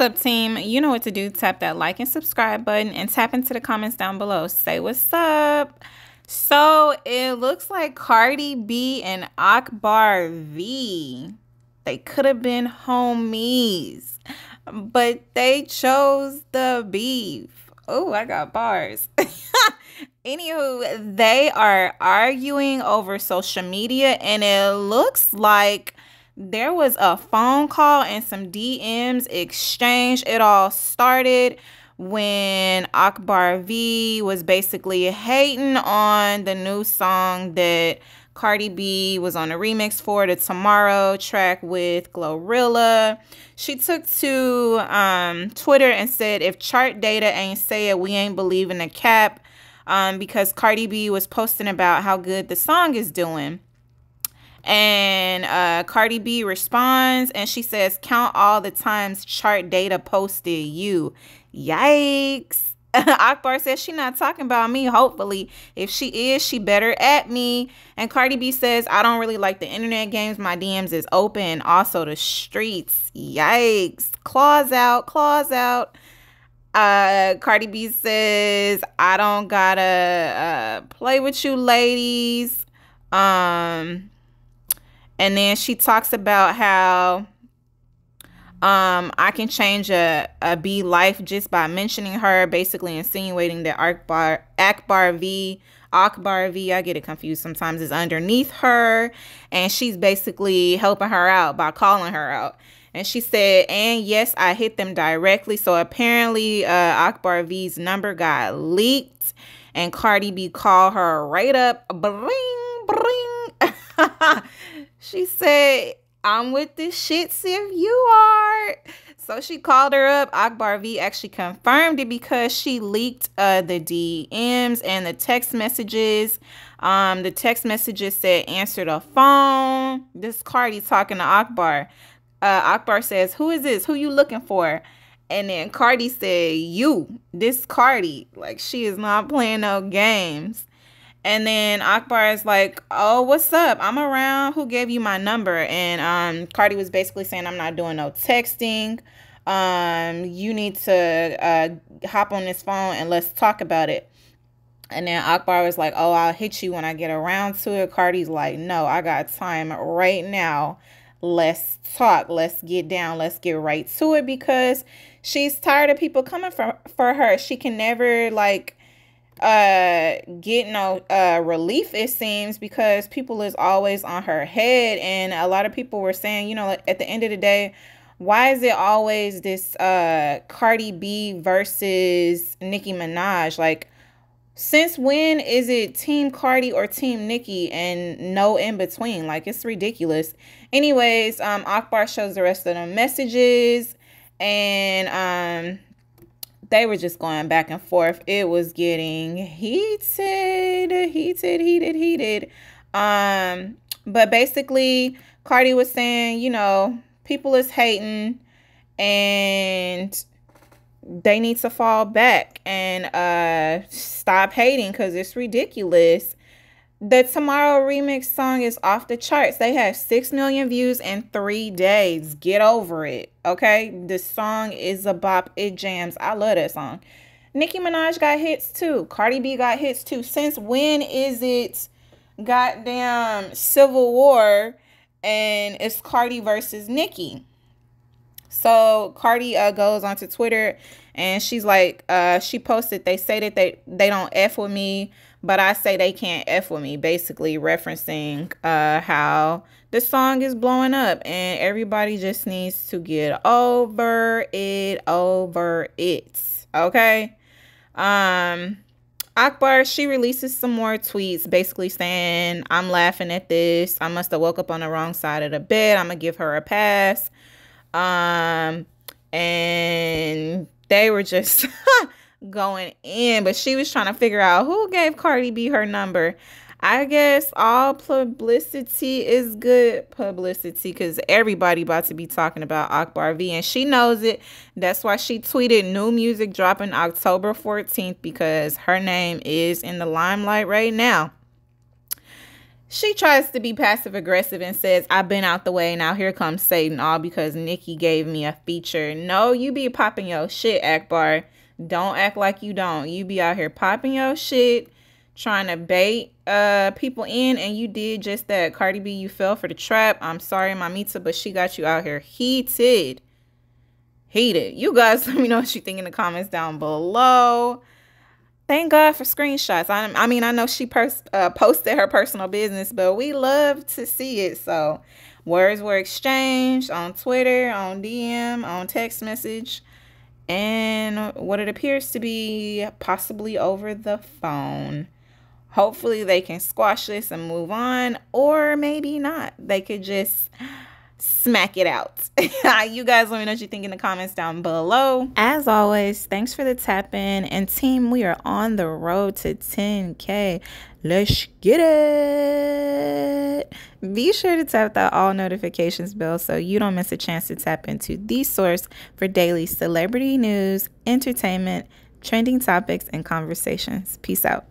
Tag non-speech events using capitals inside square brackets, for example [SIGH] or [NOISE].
up, team? You know what to do. Tap that like and subscribe button and tap into the comments down below. Say what's up. So it looks like Cardi B and Akbar V, they could have been homies, but they chose the beef. Oh, I got bars. [LAUGHS] Anywho, they are arguing over social media, and it looks like there was a phone call and some DMs exchange. It all started when Akbar V was basically hating on the new song that Cardi B was on a remix for the Tomorrow track with Glorilla. She took to um, Twitter and said, if chart data ain't say it, we ain't believing the cap. Um, because Cardi B was posting about how good the song is doing. And uh, Cardi B responds and she says, Count all the times chart data posted you. Yikes. [LAUGHS] Akbar says she not talking about me. Hopefully, if she is, she better at me. And Cardi B says, I don't really like the internet games. My DMs is open. Also the streets. Yikes. Claws out, claws out. Uh, Cardi B says, I don't gotta uh, play with you ladies. Um, and then she talks about how um, I can change a, a B life just by mentioning her, basically insinuating that Akbar, Akbar V, Akbar V, I get it confused sometimes, is underneath her. And she's basically helping her out by calling her out. And she said, and yes, I hit them directly. So apparently, uh, Akbar V's number got leaked. And Cardi B called her right up. Bring, bring. [LAUGHS] She said, I'm with this shit, see if you are. So she called her up. Akbar V actually confirmed it because she leaked uh, the DMs and the text messages. Um, the text messages said, answer the phone. This Cardi talking to Akbar. Uh, Akbar says, who is this? Who you looking for? And then Cardi said, you, this Cardi. Like, she is not playing no games. And then Akbar is like, "Oh, what's up? I'm around. Who gave you my number?" And um, Cardi was basically saying, "I'm not doing no texting. Um, you need to uh, hop on this phone and let's talk about it." And then Akbar was like, "Oh, I'll hit you when I get around to it." Cardi's like, "No, I got time right now. Let's talk. Let's get down. Let's get right to it because she's tired of people coming for for her. She can never like." Uh get no uh relief it seems because people is always on her head. And a lot of people were saying you know at the end of the day why is it always this uh Cardi B versus Nicki Minaj? Like since when is it team Cardi or team Nicki and no in between? Like it's ridiculous. Anyways um Akbar shows the rest of the messages. And um they were just going back and forth. It was getting heated, heated, heated, heated. Um, but basically, Cardi was saying, you know, people is hating and they need to fall back and uh stop hating because it's ridiculous the Tomorrow remix song is off the charts. They have 6 million views in three days. Get over it. Okay? The song is a bop. It jams. I love that song. Nicki Minaj got hits too. Cardi B got hits too. Since when is it goddamn Civil War and it's Cardi versus Nicki? So Cardi uh, goes onto Twitter and she's like, uh, she posted, they say that they, they don't F with me but I say they can't F with me, basically referencing uh, how the song is blowing up and everybody just needs to get over it, over it. Okay. Um, Akbar, she releases some more tweets basically saying, I'm laughing at this. I must have woke up on the wrong side of the bed. I'm going to give her a pass. Um, and they were just [LAUGHS] going in, but she was trying to figure out who gave Cardi B her number. I guess all publicity is good publicity because everybody about to be talking about Akbar V and she knows it. That's why she tweeted new music dropping October 14th because her name is in the limelight right now. she tries to be passive aggressive and says, I've been out the way. Now here comes Satan, all because Nicki gave me a feature. No, you be popping your shit, Akbar. Don't act like you don't. You be out here popping your shit, trying to bait uh people in, and you did just that. Cardi B, you fell for the trap. I'm sorry, Mamita, but she got you out here heated. Heated. You guys [LAUGHS] let me know what you think in the comments down below thank God for screenshots. I, I mean, I know she uh, posted her personal business, but we love to see it. So, words were exchanged on Twitter, on DM, on text message, and what it appears to be possibly over the phone. Hopefully, they can squash this and move on, or maybe not. They could just smack it out. [LAUGHS] you guys let me know what you think in the comments down below. As always, thanks for the tap in. And team, we are on the road to 10K. Let's get it. Be sure to tap that all notifications bell so you don't miss a chance to tap into the source for daily celebrity news, entertainment, trending topics, and conversations. Peace out.